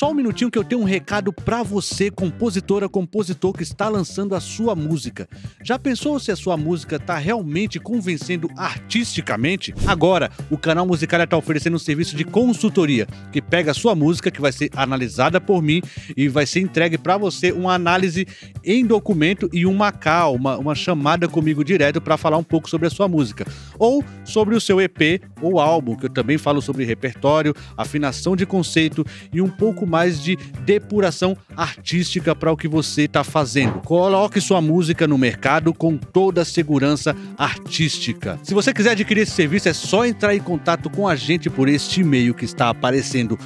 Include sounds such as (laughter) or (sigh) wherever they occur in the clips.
só um minutinho que eu tenho um recado para você, compositora, compositor que está lançando a sua música. Já pensou se a sua música está realmente convencendo artisticamente? Agora, o canal Musical está oferecendo um serviço de consultoria que pega a sua música, que vai ser analisada por mim e vai ser entregue para você uma análise em documento e uma call, uma, uma chamada comigo direto para falar um pouco sobre a sua música. Ou sobre o seu EP ou álbum, que eu também falo sobre repertório, afinação de conceito e um pouco mais de depuração artística para o que você está fazendo. Coloque sua música no mercado com toda a segurança artística. Se você quiser adquirir esse serviço, é só entrar em contato com a gente por este e-mail que está aparecendo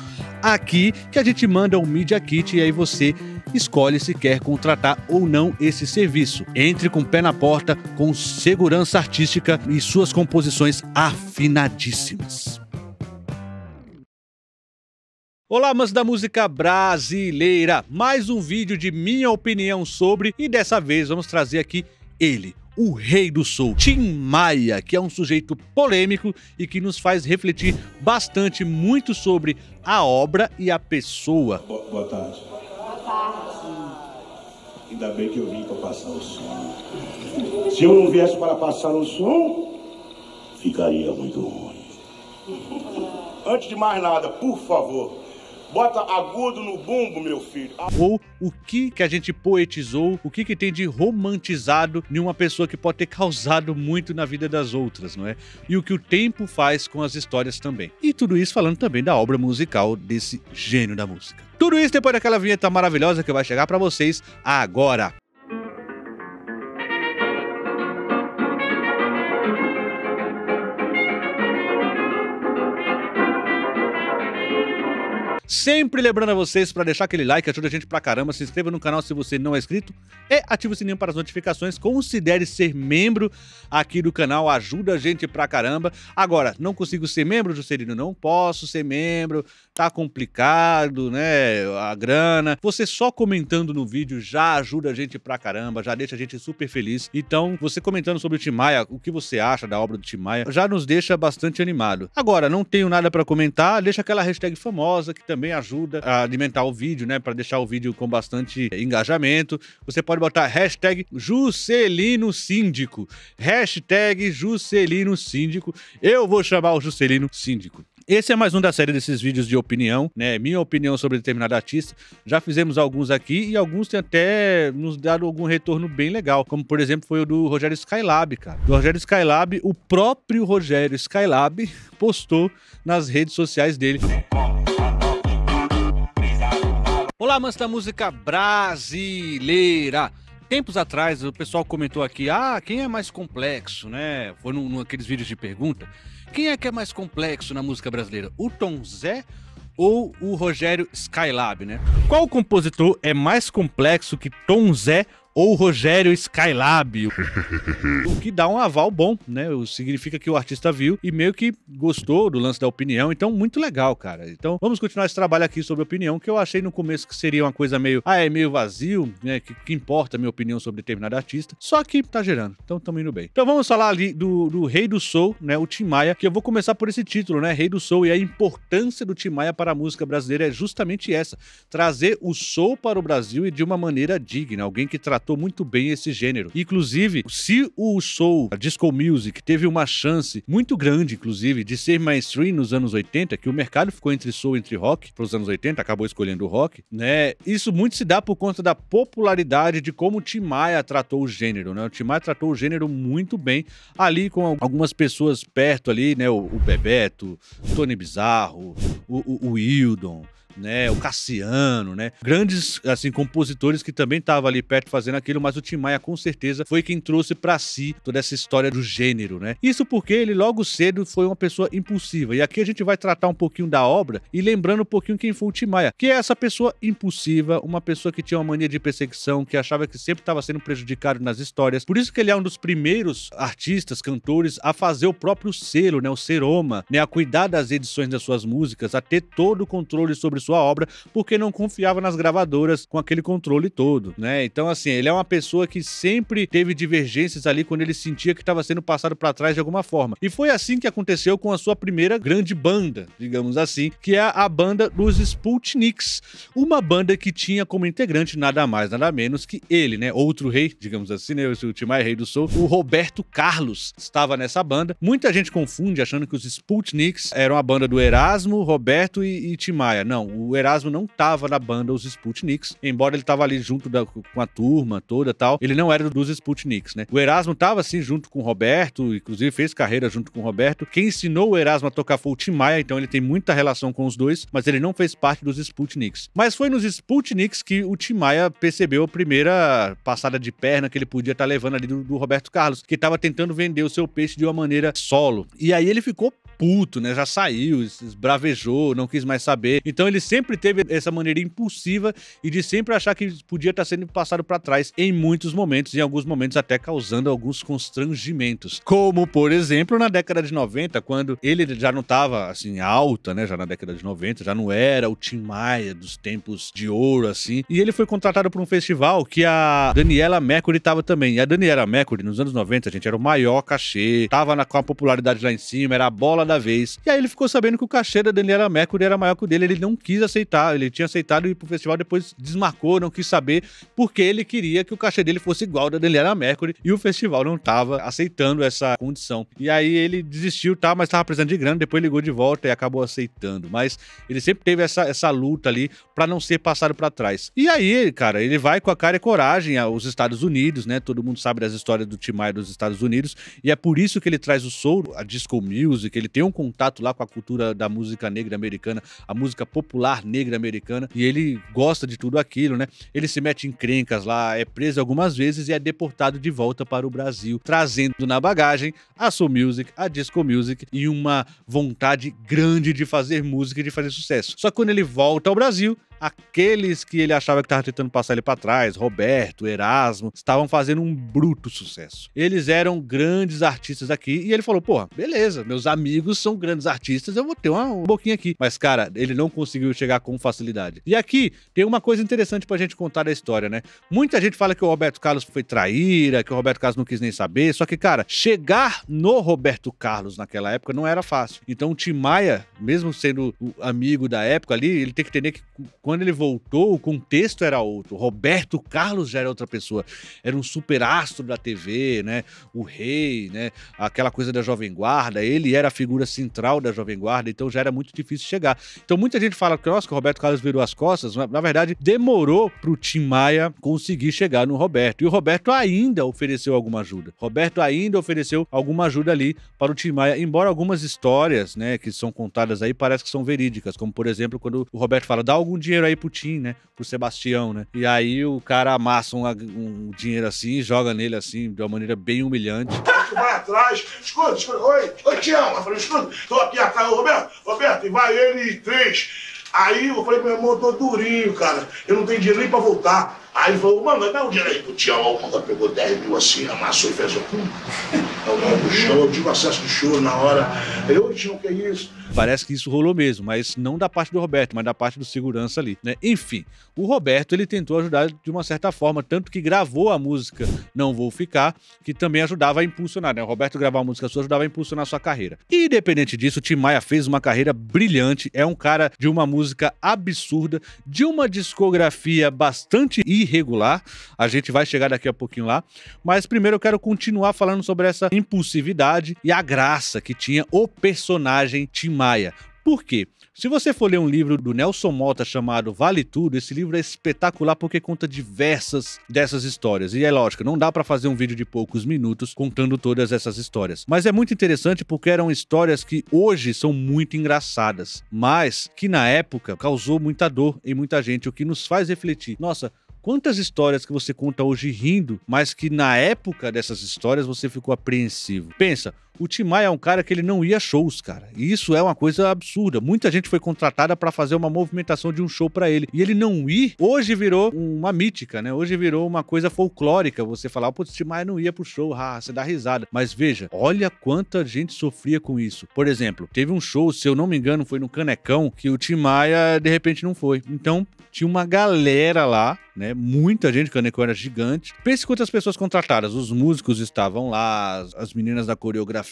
aqui, que a gente manda um Media Kit e aí você escolhe se quer contratar ou não esse serviço. Entre com o pé na porta, com segurança artística e suas composições afinadíssimas. Olá, amantes da música brasileira! Mais um vídeo de minha opinião sobre, e dessa vez vamos trazer aqui ele, o rei do soul, Tim Maia, que é um sujeito polêmico e que nos faz refletir bastante muito sobre a obra e a pessoa. Boa, boa tarde. Boa tarde. Ainda bem que eu vim para passar o som. Se eu não viesse para passar o som, ficaria muito ruim. (laughs) Antes de mais nada, por favor, bota agudo no bumbo, meu filho. Ou o que que a gente poetizou, o que que tem de romantizado em uma pessoa que pode ter causado muito na vida das outras, não é? E o que o tempo faz com as histórias também. E tudo isso falando também da obra musical desse gênio da música. Tudo isso depois daquela vinheta maravilhosa que vai chegar para vocês agora. Sempre lembrando a vocês para deixar aquele like, ajuda a gente pra caramba. Se inscreva no canal se você não é inscrito e ative o sininho para as notificações. Considere ser membro aqui do canal, ajuda a gente pra caramba. Agora, não consigo ser membro, Juscelino? Não posso ser membro, tá complicado, né? A grana. Você só comentando no vídeo já ajuda a gente pra caramba, já deixa a gente super feliz. Então, você comentando sobre o Tim Maia, o que você acha da obra do Tim Maia, já nos deixa bastante animado. Agora, não tenho nada para comentar, deixa aquela hashtag famosa que também ajuda a alimentar o vídeo, né? Para deixar o vídeo com bastante engajamento. Você pode botar hashtag Juscelino Síndico. Hashtag Juscelino Síndico. Eu vou chamar o Juscelino Síndico. Esse é mais um da série desses vídeos de opinião, né? Minha opinião sobre determinado artista. Já fizemos alguns aqui e alguns têm até nos dado algum retorno bem legal, como por exemplo foi o do Rogério Skylab, cara. Do Rogério Skylab, o próprio Rogério Skylab postou nas redes sociais dele. Olá, amantes da música brasileira. Tempos atrás, o pessoal comentou aqui, ah, quem é mais complexo, né? Foi num, num aqueles vídeos de pergunta. Quem é que é mais complexo na música brasileira? O Tom Zé ou o Rogério Skylab, né? Qual compositor é mais complexo que Tom Zé ou Rogério Skylab. o que dá um aval bom, né? Significa que o artista viu e meio que gostou do lance da opinião. Então, muito legal, cara. Então, vamos continuar esse trabalho aqui sobre opinião, que eu achei no começo que seria uma coisa meio, ah, é meio vazio, né? Que, que importa a minha opinião sobre determinado artista. Só que tá gerando. Então, estamos indo bem. Então, vamos falar ali do, do Rei do Soul, né? O Tim Maia, que eu vou começar por esse título, né? Rei do Soul. E a importância do Tim Maia para a música brasileira é justamente essa: trazer o soul para o Brasil e de uma maneira digna. Alguém que tratou muito bem esse gênero. Inclusive, se o soul, a disco music, teve uma chance muito grande, inclusive, de ser mainstream nos anos 80, que o mercado ficou entre soul e entre rock para os anos 80, acabou escolhendo o rock, né? Isso muito se dá por conta da popularidade de como o Tim Maia tratou o gênero, né? O Tim Maia tratou o gênero muito bem ali com algumas pessoas perto ali, né? O, o Bebeto, Tony Bizarro, o, o, o Wildon, né, o Cassiano, né, grandes assim compositores que também estavam ali perto fazendo aquilo, mas o Tim Maia com certeza foi quem trouxe para si toda essa história do gênero, né? Isso porque ele logo cedo foi uma pessoa impulsiva. E aqui a gente vai tratar um pouquinho da obra e lembrando um pouquinho quem foi o Tim Maia, que é essa pessoa impulsiva, uma pessoa que tinha uma mania de perseguição, que achava que sempre estava sendo prejudicado nas histórias. Por isso que ele é um dos primeiros artistas, cantores a fazer o próprio selo, né, o Seroma, né, a cuidar das edições das suas músicas, a ter todo o controle sobre sua obra porque não confiava nas gravadoras com aquele controle todo, né? Então, assim, ele é uma pessoa que sempre teve divergências ali quando ele sentia que estava sendo passado para trás de alguma forma. E foi assim que aconteceu com a sua primeira grande banda, digamos assim, que é a banda dos Sputniks, uma banda que tinha como integrante nada mais, nada menos que ele, né? Outro rei, digamos assim, né? O Timai Rei do Soul, o Roberto Carlos estava nessa banda. Muita gente confunde achando que os Sputniks eram a banda do Erasmo, Roberto e, e Timaya. Não, o Erasmo não estava na banda os Sputniks, embora ele estava ali junto da, com a turma toda tal, ele não era dos Sputniks, né? O Erasmo estava assim junto com o Roberto, inclusive fez carreira junto com o Roberto. Quem ensinou o Erasmo a tocar foi o Timaya, então ele tem muita relação com os dois, mas ele não fez parte dos Sputniks. Mas foi nos Sputniks que o Timaya percebeu a primeira passada de perna que ele podia estar tá levando ali do, do Roberto Carlos, que estava tentando vender o seu peixe de uma maneira solo. E aí ele ficou puto, né? Já saiu, esbravejou, não quis mais saber. Então ele sempre teve essa maneira impulsiva e de sempre achar que podia estar sendo passado para trás em muitos momentos, em alguns momentos até causando alguns constrangimentos. Como, por exemplo, na década de 90, quando ele já não estava assim alta, né? Já na década de 90, já não era o Tim Maia dos tempos de ouro assim. E ele foi contratado para um festival que a Daniela Mercury estava também. E a Daniela Mercury nos anos 90, gente, era o maior cachê, tava na, com a popularidade lá em cima, era a bola da vez. E aí ele ficou sabendo que o cachê da Daniela Mercury era maior que o dele, ele não quis aceitar, ele tinha aceitado ir pro festival, depois desmarcou, não quis saber, porque ele queria que o cachê dele fosse igual ao da Daniela Mercury, e o festival não tava aceitando essa condição. E aí ele desistiu, tá, mas tava precisando de grana, depois ligou de volta e acabou aceitando. Mas ele sempre teve essa, essa luta ali para não ser passado para trás. E aí, cara, ele vai com a cara e coragem aos Estados Unidos, né? Todo mundo sabe das histórias do Tim Maia dos Estados Unidos, e é por isso que ele traz o soul, a disco music, ele tem um contato lá com a cultura da música negra americana, a música popular negra americana, e ele gosta de tudo aquilo, né? Ele se mete em crencas lá, é preso algumas vezes e é deportado de volta para o Brasil, trazendo na bagagem a soul music, a disco music e uma vontade grande de fazer música e de fazer sucesso. Só que quando ele volta ao Brasil, aqueles que ele achava que estava tentando passar ele para trás, Roberto, Erasmo, estavam fazendo um bruto sucesso. Eles eram grandes artistas aqui e ele falou: porra, beleza, meus amigos são grandes artistas, eu vou ter uma, uma boquinha aqui. Mas, cara, ele não conseguiu chegar com facilidade. E aqui tem uma coisa interessante pra gente contar da história, né? Muita gente fala que o Roberto Carlos foi traíra, que o Roberto Carlos não quis nem saber, só que, cara, chegar no Roberto Carlos naquela época não era fácil. Então o Tim Maia, mesmo sendo amigo da época ali, ele tem que entender que quando ele voltou, o contexto era outro. Roberto Carlos já era outra pessoa. Era um super astro da TV, né? O rei, né? Aquela coisa da Jovem Guarda. Ele era a figura central da Jovem Guarda, então já era muito difícil chegar. Então muita gente fala que, nossa, que o Roberto Carlos virou as costas. Na verdade, demorou pro Tim Maia conseguir chegar no Roberto. E o Roberto ainda ofereceu alguma ajuda. Roberto ainda ofereceu alguma ajuda ali para o Tim Maia, embora algumas histórias, né, que são contadas aí, parece que são verídicas. Como, por exemplo, quando o Roberto fala, dá algum dinheiro aí pro Tim, né? Pro Sebastião, né? E aí o cara amassa um, um dinheiro assim, joga nele assim, de uma maneira bem humilhante. Vai atrás, escuta, escuta, oi, oi, Tião. Eu falei, escuta, tô aqui atrás, Roberto, Roberto, e vai ele e três. Aí eu falei, meu irmão, tô durinho, cara. Eu não tenho dinheiro nem pra voltar. Aí falou, mano, dá um dinheiro aí pro Tião. Mano, pegou 10 mil assim, amassou e fez o. Eu eu tive acesso do show na hora. Eu, Tião, que é isso? Parece que isso rolou mesmo, mas não da parte do Roberto, mas da parte do segurança ali, né? Enfim, o Roberto ele tentou ajudar de uma certa forma, tanto que gravou a música Não Vou Ficar, que também ajudava a impulsionar, né? O Roberto gravar a música sua ajudava a impulsionar a sua carreira. E, independente disso, o Tim Maia fez uma carreira brilhante, é um cara de uma música absurda, de uma discografia bastante irregular. A gente vai chegar daqui a pouquinho lá, mas primeiro eu quero continuar falando sobre essa impulsividade e a graça que tinha o personagem Tim Maia. Por quê? Se você for ler um livro do Nelson Mota chamado Vale Tudo, esse livro é espetacular porque conta diversas dessas histórias. E é lógico, não dá para fazer um vídeo de poucos minutos contando todas essas histórias. Mas é muito interessante porque eram histórias que hoje são muito engraçadas, mas que na época causou muita dor em muita gente, o que nos faz refletir. Nossa, Quantas histórias que você conta hoje rindo, mas que na época dessas histórias você ficou apreensivo? Pensa, O Tim Maia é um cara que ele não ia shows, cara. E isso é uma coisa absurda. Muita gente foi contratada para fazer uma movimentação de um show para ele. E ele não ir, hoje virou uma mítica, né? Hoje virou uma coisa folclórica. Você falar, pô, o Tim Maia não ia pro show, ah, você dá risada. Mas veja, olha quanta gente sofria com isso. Por exemplo, teve um show, se eu não me engano, foi no Canecão, que o Tim Maia de repente não foi. Então, tinha uma galera lá né? Muita gente, Caneco era gigante. Pense quantas pessoas contratadas. Os músicos estavam lá, as meninas da coreografia,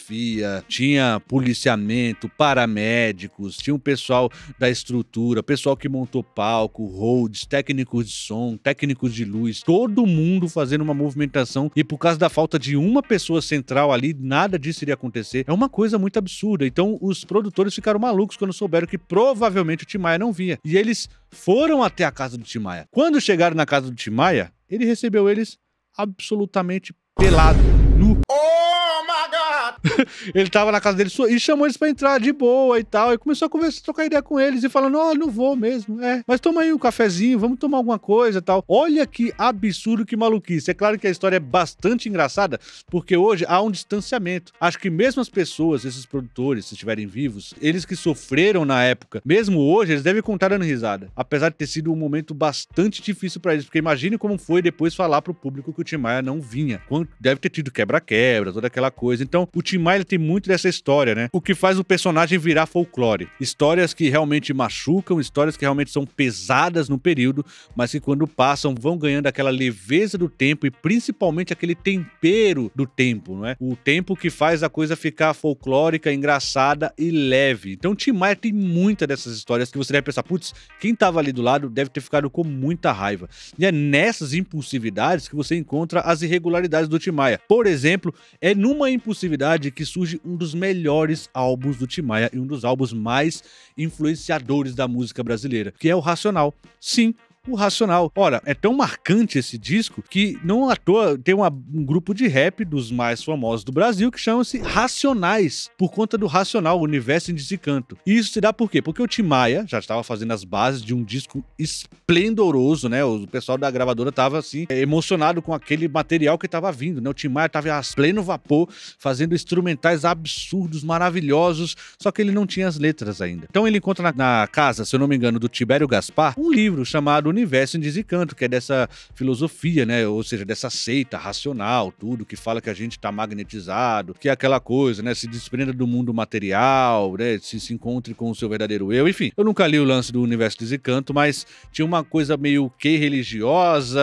tinha policiamento, paramédicos, tinha um pessoal da estrutura, pessoal que montou palco, holds, técnicos de som, técnicos de luz, todo mundo fazendo uma movimentação e por causa da falta de uma pessoa central ali, nada disso iria acontecer. É uma coisa muito absurda. Então os produtores ficaram malucos quando souberam que provavelmente o Tim Maia não via. E eles foram até a casa do Tim Maia. Quando chegaram na casa do Tim Maia, ele recebeu eles absolutamente pelado, ele tava na casa dele e chamou eles pra entrar de boa e tal. E começou a conversar, trocar ideia com eles e falando: Ó, oh, não vou mesmo. É, mas toma aí um cafezinho, vamos tomar alguma coisa e tal. Olha que absurdo, que maluquice. É claro que a história é bastante engraçada, porque hoje há um distanciamento. Acho que mesmo as pessoas, esses produtores, se estiverem vivos, eles que sofreram na época, mesmo hoje, eles devem contar dando risada. Apesar de ter sido um momento bastante difícil para eles, porque imagine como foi depois falar pro público que o Tim Maia não vinha. Deve ter tido quebra-quebra, toda aquela coisa. Então, o Tim Maia tem muito dessa história, né? O que faz o personagem virar folclore. Histórias que realmente machucam, histórias que realmente são pesadas no período, mas que quando passam vão ganhando aquela leveza do tempo e principalmente aquele tempero do tempo, não é? O tempo que faz a coisa ficar folclórica, engraçada e leve. Então, Tim Maia tem muita dessas histórias que você deve pensar, putz, quem tava ali do lado deve ter ficado com muita raiva. E é nessas impulsividades que você encontra as irregularidades do Tim Maia. Por exemplo, é numa impulsividade que surge um dos melhores álbuns do Tim Maia e um dos álbuns mais influenciadores da música brasileira, que é o Racional. Sim, o Racional. Ora, é tão marcante esse disco que não à toa tem uma, um grupo de rap dos mais famosos do Brasil que chama-se Racionais, por conta do Racional, o Universo em Desencanto. E isso se dá por quê? Porque o Tim Maia já estava fazendo as bases de um disco esplendoroso, né? O pessoal da gravadora estava assim, emocionado com aquele material que estava vindo, né? O Tim Maia estava a pleno vapor, fazendo instrumentais absurdos, maravilhosos, só que ele não tinha as letras ainda. Então ele encontra na, na casa, se eu não me engano, do Tibério Gaspar, um livro chamado universo em desencanto, que é dessa filosofia, né? Ou seja, dessa seita racional, tudo, que fala que a gente está magnetizado, que é aquela coisa, né? Se desprenda do mundo material, né? Se, se encontre com o seu verdadeiro eu. Enfim, eu nunca li o lance do universo desencanto, mas tinha uma coisa meio que religiosa,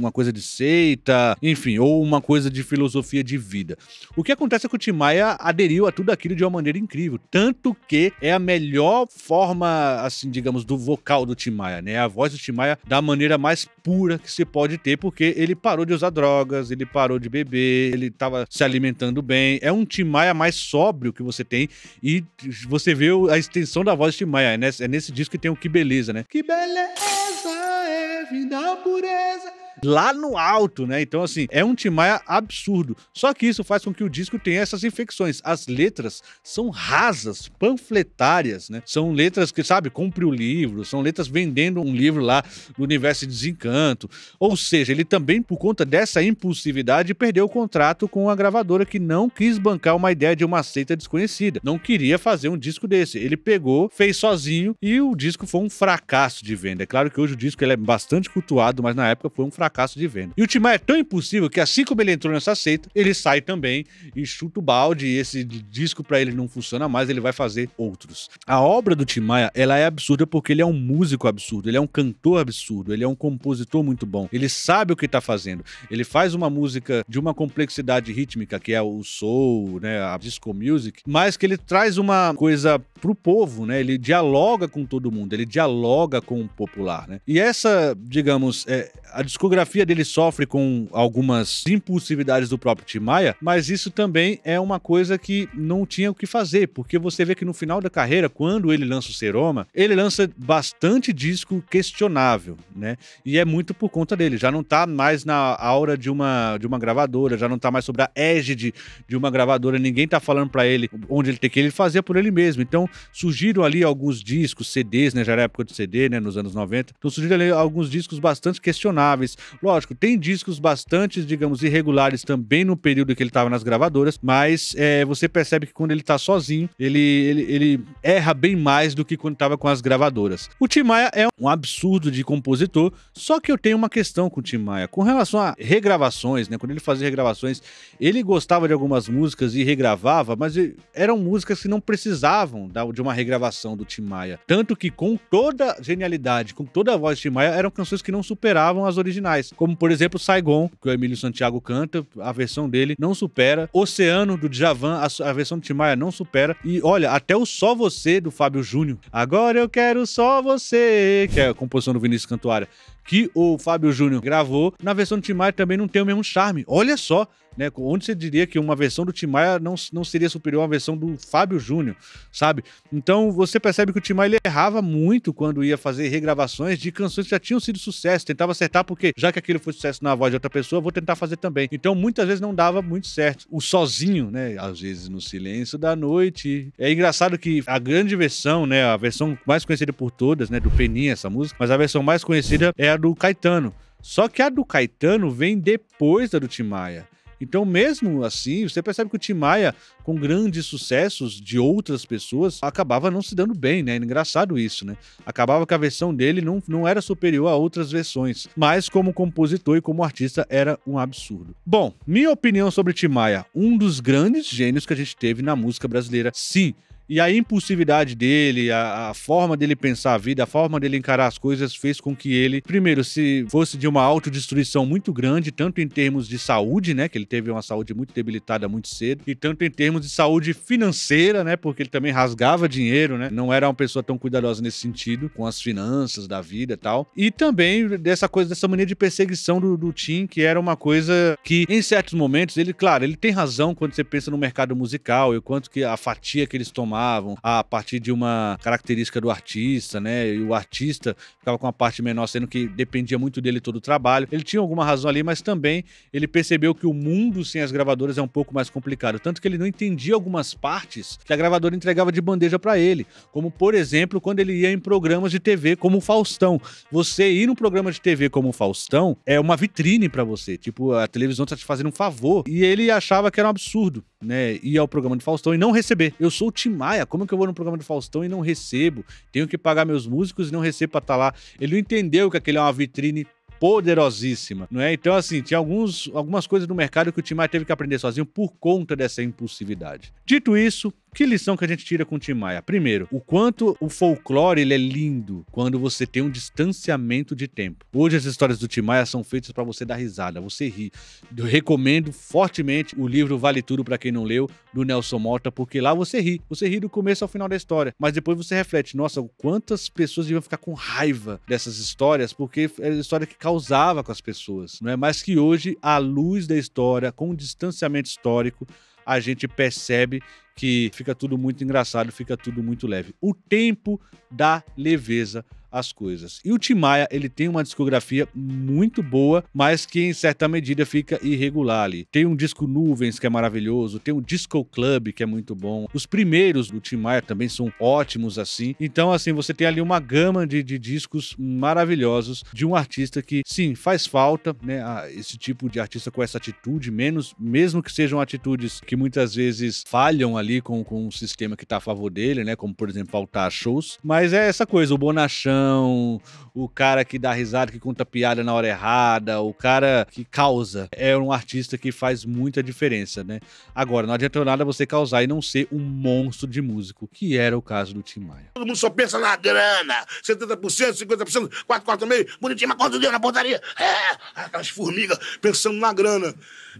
uma coisa de seita, enfim, ou uma coisa de filosofia de vida. O que acontece é que o Tim Maia aderiu a tudo aquilo de uma maneira incrível, tanto que é a melhor forma, assim, digamos, do vocal do Tim Maia, né? A voz do Tim Maia da maneira mais pura que se pode ter, porque ele parou de usar drogas, ele parou de beber, ele estava se alimentando bem. É um Tim Maia mais sóbrio que você tem e você vê a extensão da voz de Tim Maia. É nesse, é nesse disco que tem o Que Beleza, né? Que beleza é vida pureza lá no alto, né? Então, assim, é um Tim Maia absurdo. Só que isso faz com que o disco tenha essas infecções. As letras são rasas, panfletárias, né? São letras que, sabe, compre o livro, são letras vendendo um livro lá no universo de desencanto. Ou seja, ele também, por conta dessa impulsividade, perdeu o contrato com a gravadora que não quis bancar uma ideia de uma seita desconhecida. Não queria fazer um disco desse. Ele pegou, fez sozinho e o disco foi um fracasso de venda. É claro que hoje o disco ele é bastante cultuado, mas na época foi um fracasso fracasso de venda. E o Tim Maia é tão impossível que assim como ele entrou nessa seita, ele sai também e chuta o balde e esse disco para ele não funciona mais, ele vai fazer outros. A obra do Tim Maia, ela é absurda porque ele é um músico absurdo, ele é um cantor absurdo, ele é um compositor muito bom. Ele sabe o que tá fazendo. Ele faz uma música de uma complexidade rítmica que é o soul, né, a disco music, mas que ele traz uma coisa pro povo, né? Ele dialoga com todo mundo, ele dialoga com o popular, né? E essa, digamos, é, a discografia dele sofre com algumas impulsividades do próprio Tim Maia, mas isso também é uma coisa que não tinha o que fazer, porque você vê que no final da carreira, quando ele lança o Seroma, ele lança bastante disco questionável, né? E é muito por conta dele, já não tá mais na aura de uma, de uma gravadora, já não tá mais sobre a égide de uma gravadora, ninguém tá falando para ele onde ele tem que ir, ele fazia por ele mesmo. Então surgiram ali alguns discos, CDs, né? Já era época de CD, né? Nos anos 90. Então surgiram ali alguns discos bastante questionáveis, Lógico, tem discos bastante, digamos, irregulares também no período que ele estava nas gravadoras, mas é, você percebe que quando ele tá sozinho, ele, ele, ele erra bem mais do que quando estava com as gravadoras. O Tim Maia é um absurdo de compositor, só que eu tenho uma questão com o Tim Maia. Com relação a regravações, né? Quando ele fazia regravações, ele gostava de algumas músicas e regravava, mas eram músicas que não precisavam de uma regravação do Tim Maia. Tanto que com toda genialidade, com toda a voz de Tim Maia, eram canções que não superavam as originais. Como, por exemplo, Saigon, que o Emílio Santiago canta, a versão dele não supera. Oceano, do Djavan, a, a versão do Tim Maia não supera. E olha, até o Só Você, do Fábio Júnior. Agora eu quero só você, que é a composição do Vinícius Cantuária que o Fábio Júnior gravou, na versão do Tim Maia também não tem o mesmo charme. Olha só, né? Onde você diria que uma versão do Tim Maia não, não seria superior à versão do Fábio Júnior, sabe? Então você percebe que o Tim Maia ele errava muito quando ia fazer regravações de canções que já tinham sido sucesso, tentava acertar porque já que aquilo foi sucesso na voz de outra pessoa, vou tentar fazer também. Então muitas vezes não dava muito certo. O sozinho, né? Às vezes no silêncio da noite. É engraçado que a grande versão, né? A versão mais conhecida por todas, né? Do Peninha, essa música, mas a versão mais conhecida é a do Caetano. Só que a do Caetano vem depois da do Tim Maia. Então, mesmo assim, você percebe que o Tim Maia, com grandes sucessos de outras pessoas, acabava não se dando bem, né? É engraçado isso, né? Acabava que a versão dele não, não era superior a outras versões. Mas, como compositor e como artista, era um absurdo. Bom, minha opinião sobre Tim Maia, um dos grandes gênios que a gente teve na música brasileira, sim. E a impulsividade dele, a, a, forma dele pensar a vida, a forma dele encarar as coisas fez com que ele, primeiro, se fosse de uma autodestruição muito grande, tanto em termos de saúde, né, que ele teve uma saúde muito debilitada muito cedo, e tanto em termos de saúde financeira, né, porque ele também rasgava dinheiro, né, não era uma pessoa tão cuidadosa nesse sentido, com as finanças da vida e tal. E também dessa coisa, dessa mania de perseguição do, do Tim, que era uma coisa que, em certos momentos, ele, claro, ele tem razão quando você pensa no mercado musical e o quanto que a fatia que eles tomaram a partir de uma característica do artista, né? E o artista ficava com uma parte menor, sendo que dependia muito dele todo o trabalho. Ele tinha alguma razão ali, mas também ele percebeu que o mundo sem as gravadoras é um pouco mais complicado. Tanto que ele não entendia algumas partes que a gravadora entregava de bandeja para ele. Como, por exemplo, quando ele ia em programas de TV como Faustão. Você ir num programa de TV como Faustão é uma vitrine para você. Tipo, a televisão tá te fazendo um favor. E ele achava que era um absurdo, né? Ir ao programa de Faustão e não receber. Eu sou o Tim Maia, como que eu vou no programa do Faustão e não recebo? Tenho que pagar meus músicos e não recebo pra estar tá lá. Ele não entendeu que aquele é uma vitrine poderosíssima, não é? Então, assim, tinha alguns, algumas coisas no mercado que o Tim Maia teve que aprender sozinho por conta dessa impulsividade. Dito isso, que lição que a gente tira com o Tim Maia? Primeiro, o quanto o folclore ele é lindo quando você tem um distanciamento de tempo. Hoje as histórias do Tim Maia são feitas para você dar risada, você rir. Eu recomendo fortemente o livro Vale Tudo para quem não leu, do Nelson Mota, porque lá você ri. Você ri do começo ao final da história, mas depois você reflete, nossa, quantas pessoas iam ficar com raiva dessas histórias, porque é a história que causava com as pessoas, não é? Mais que hoje, à luz da história, com o distanciamento histórico, a gente percebe que fica tudo muito engraçado, fica tudo muito leve. O tempo da leveza as coisas. E o Tim Maia, ele tem uma discografia muito boa, mas que em certa medida fica irregular ali. Tem um disco Nuvens que é maravilhoso, tem um Disco Club que é muito bom. Os primeiros do Tim Maia também são ótimos assim. Então assim, você tem ali uma gama de, de discos maravilhosos de um artista que, sim, faz falta, né, esse tipo de artista com essa atitude, menos, mesmo que sejam atitudes que muitas vezes falham ali com, com o sistema que está a favor dele, né, como por exemplo faltar shows, mas é essa coisa, o Bonachan o cara que dá risada, que conta piada na hora errada, o cara que causa. É um artista que faz muita diferença, né? Agora, não adianta nada você causar e não ser um monstro de músico, que era o caso do Tim Maia. Todo mundo só pensa na grana. 70%, 50%, 4, 4 meio, bonitinho, mas quanto deu na portaria? É, aquelas formigas pensando na grana.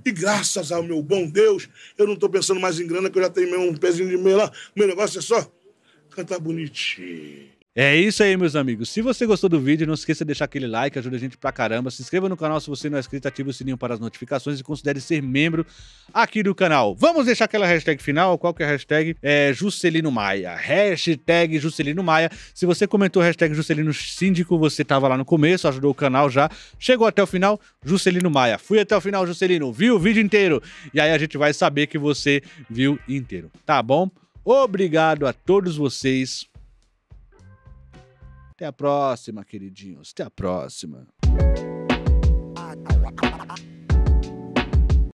E graças ao meu bom Deus, eu não tô pensando mais em grana, que eu já tenho um pezinho de meio lá. Meu negócio é só cantar bonitinho. É isso aí, meus amigos. Se você gostou do vídeo, não esqueça de deixar aquele like, ajuda a gente pra caramba. Se inscreva no canal se você não é inscrito, ative o sininho para as notificações e considere ser membro aqui do canal. Vamos deixar aquela hashtag final. Qual que é a hashtag? É Juscelino Maia. Hashtag Juscelino Maia. Se você comentou hashtag Juscelino Síndico, você tava lá no começo, ajudou o canal já. Chegou até o final, Juscelino Maia. Fui até o final, Juscelino. Viu o vídeo inteiro. E aí a gente vai saber que você viu inteiro. Tá bom? Obrigado a todos vocês até a próxima, queridinhos. Até a próxima.